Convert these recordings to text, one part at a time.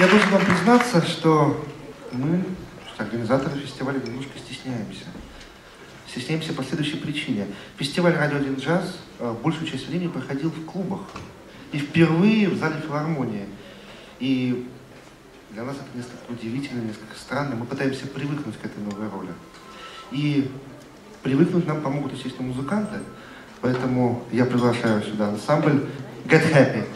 Я должен вам признаться, что мы, организаторы фестиваля, немножко стесняемся. Стесняемся по следующей причине. Фестиваль «Радио 1 Джаз» э, большую часть времени проходил в клубах. И впервые в зале филармонии. И для нас это несколько удивительно, несколько странно. Мы пытаемся привыкнуть к этой новой роли. И привыкнуть нам помогут, естественно, музыканты. Поэтому я приглашаю сюда ансамбль «Get Happy».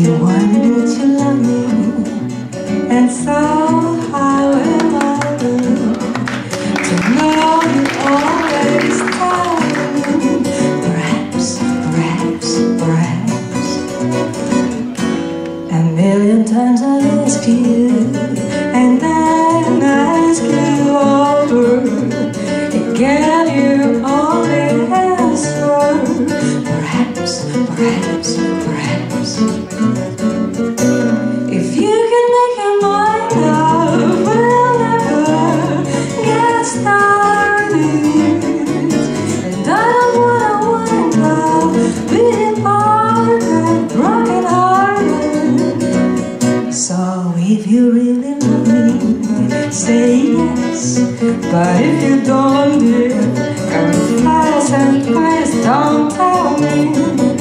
You wondered to love me, and so I. yes. But if you don't, dear Come fast and fast downtown, me.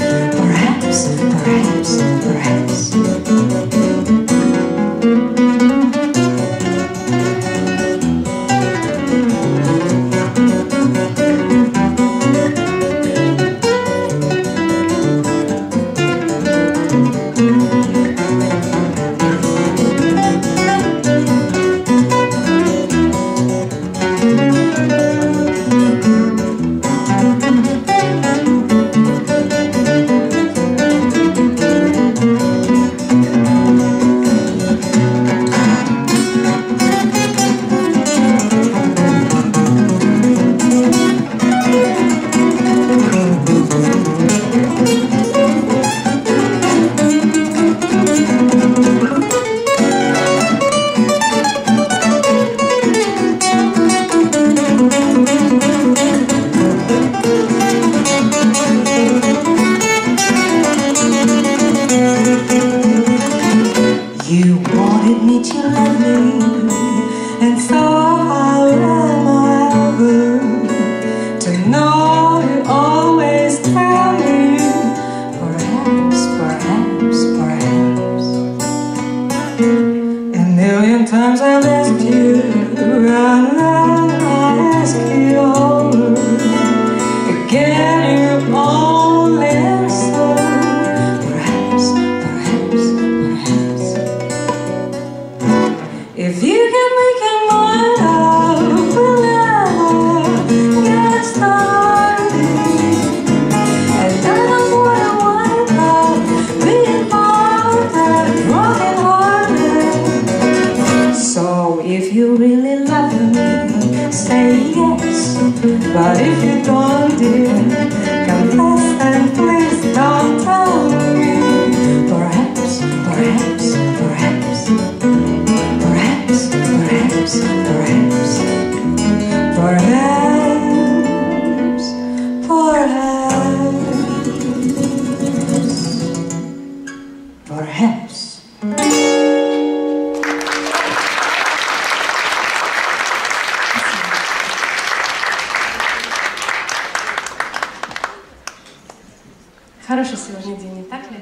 Хороший сегодня день, не так ли?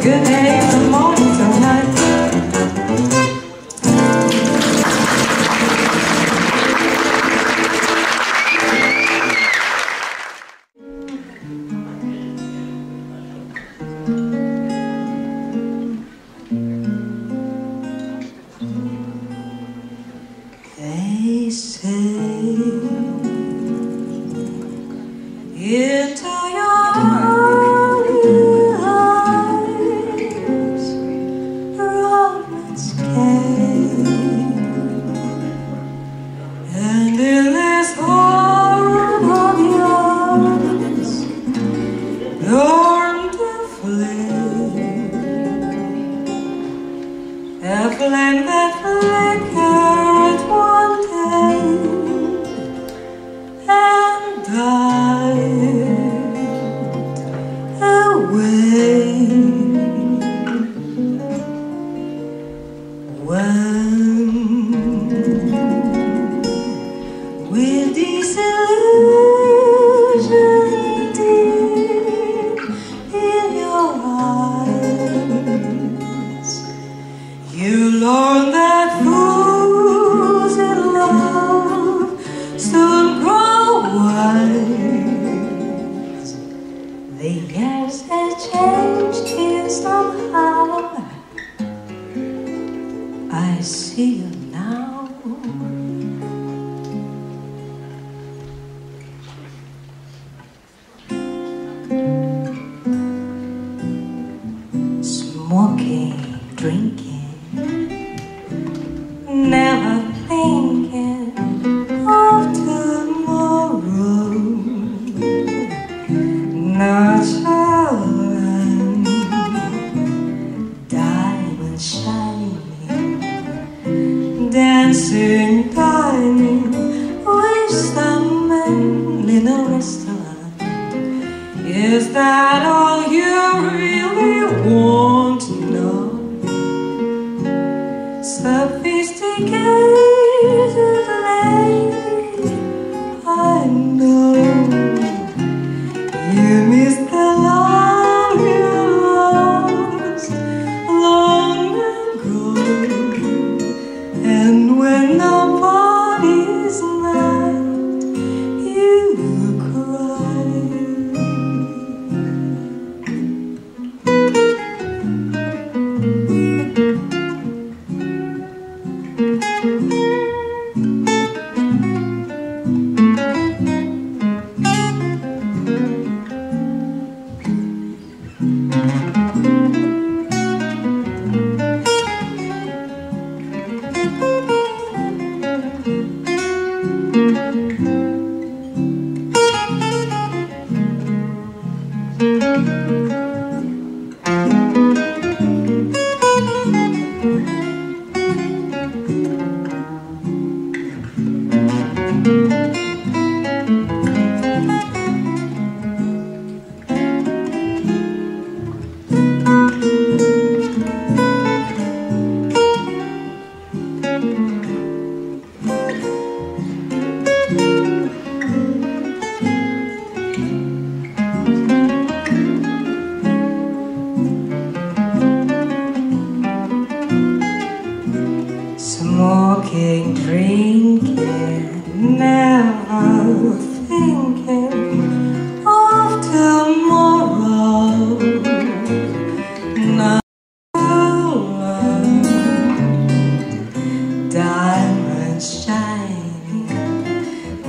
그대 thinking of tomorrow.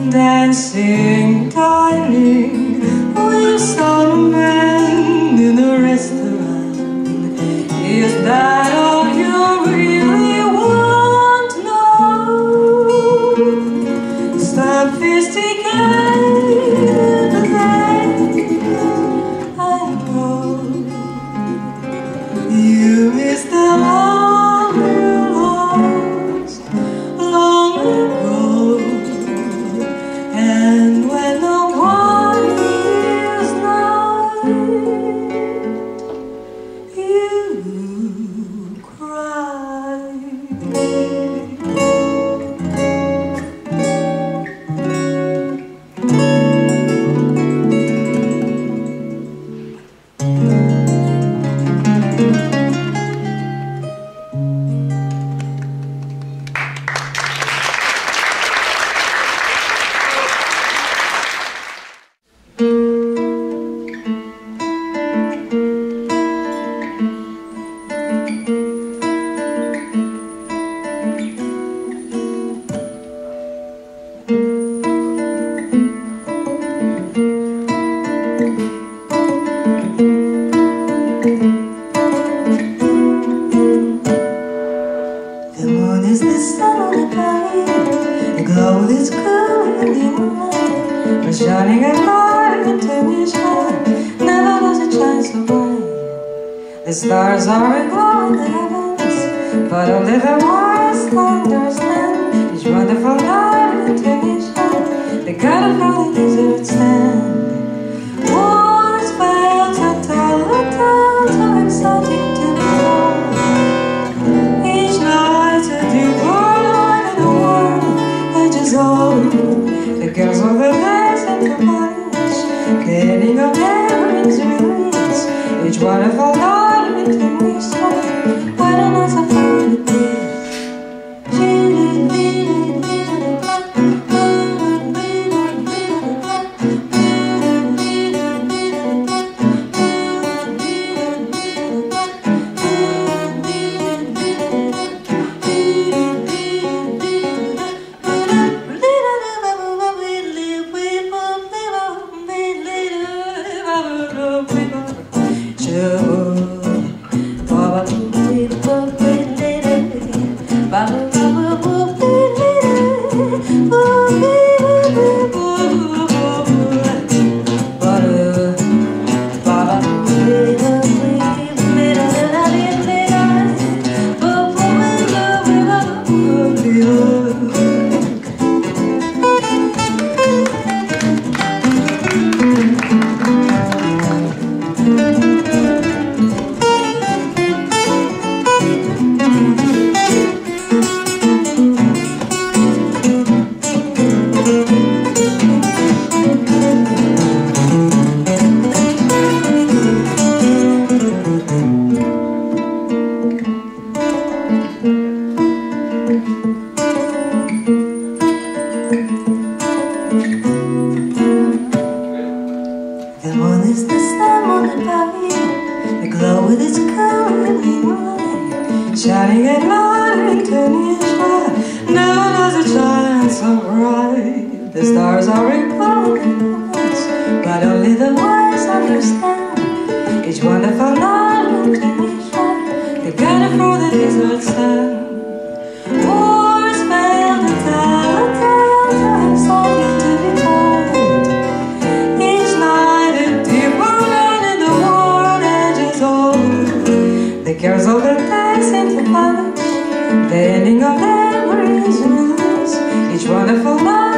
dancing, darling, with some man. The stars are aglow in the heavens, but only the wise understand each wonderful night and tradition. The God of all the desert stands. The girls of the past simplify The ending of every is Each wonderful night.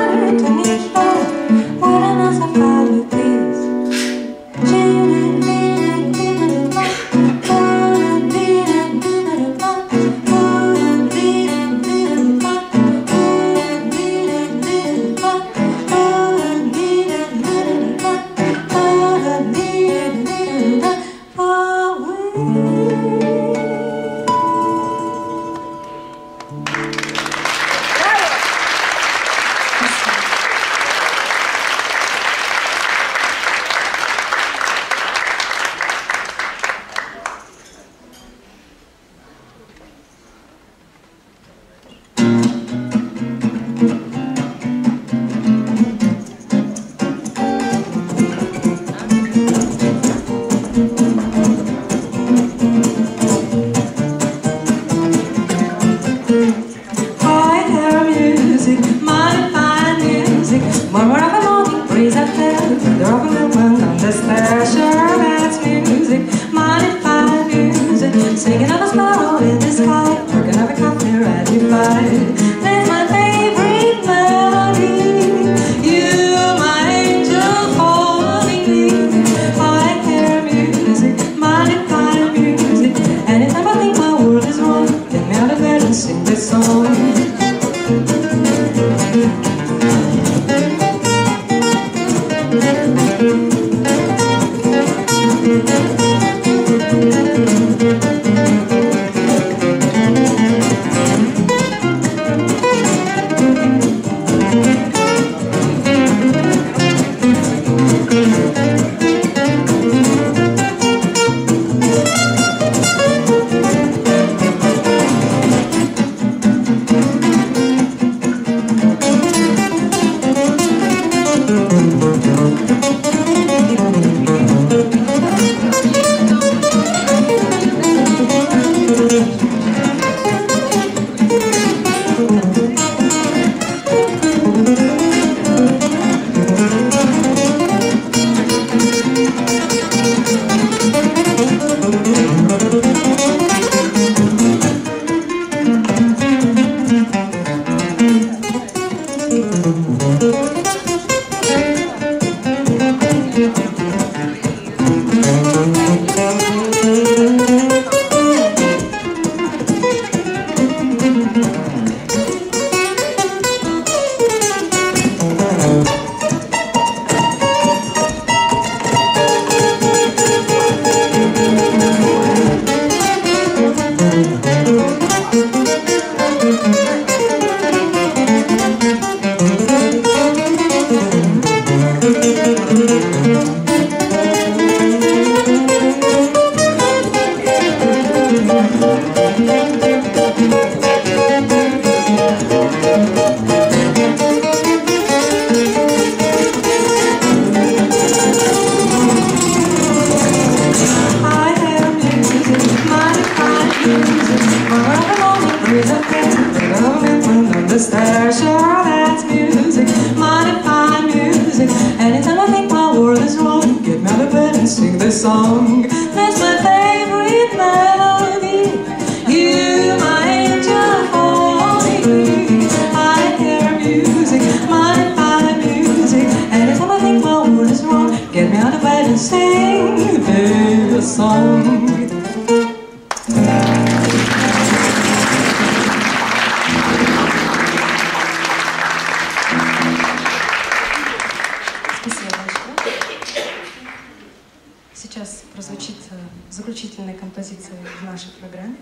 Сейчас прозвучит э, заключительная композиция в нашей программе.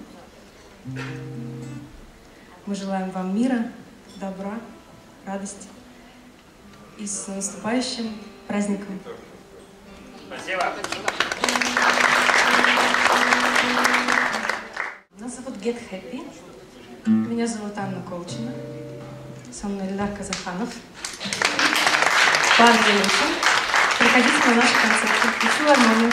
Мы желаем вам мира, добра, радости и с наступающим праздником. Спасибо. Меня зовут Get Happy. Меня зовут Анна Колчина. Со мной Эльдар Казаханов. Парни Лешин. приходите на наши концерты. И филармонию.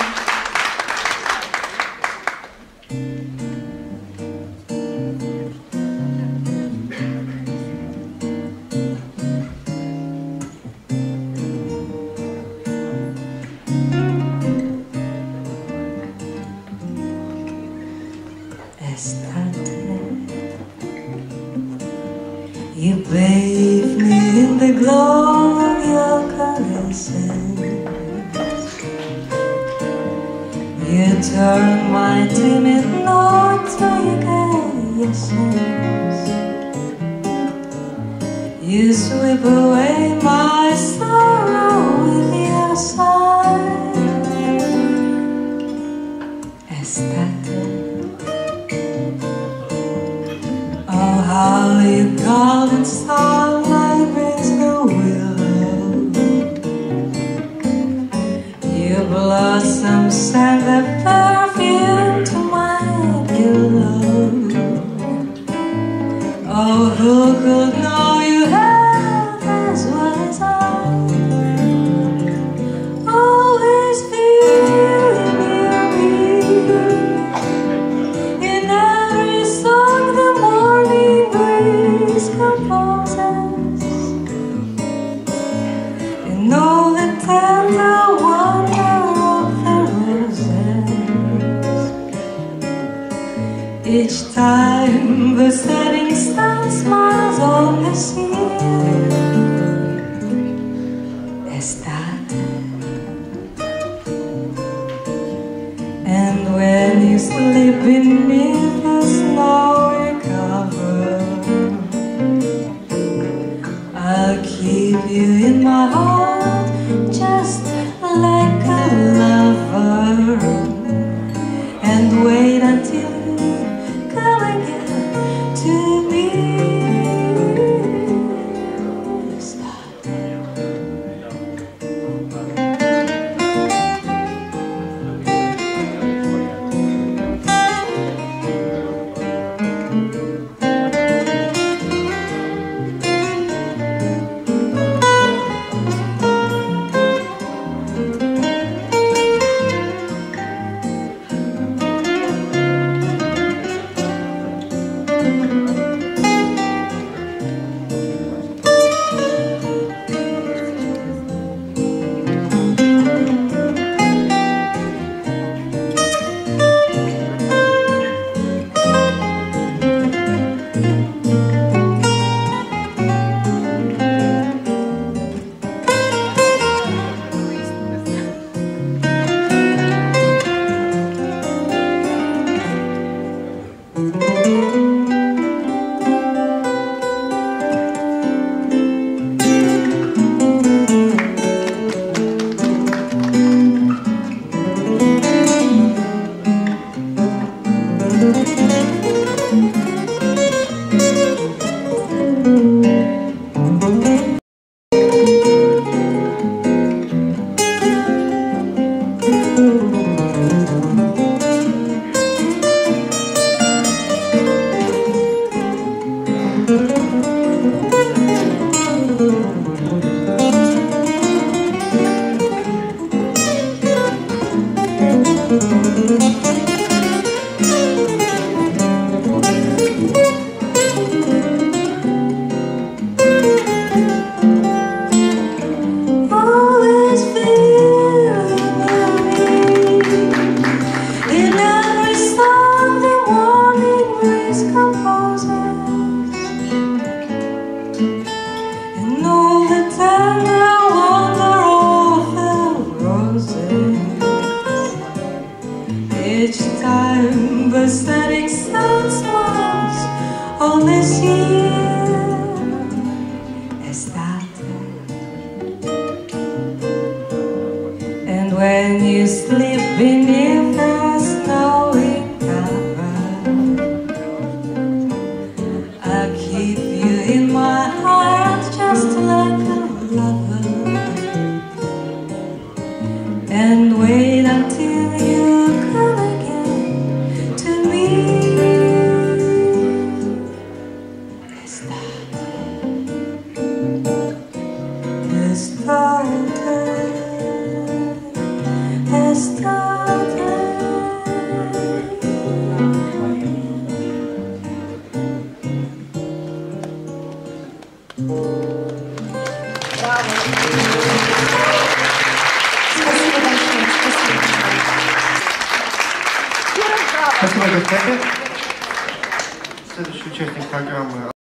You bathe me in the glow of your caresses. turn my timid thoughts to your carelessness You sweep away my sorrow with your sigh. Estate Oh, how you call it starlight brings the willow You blossom, and the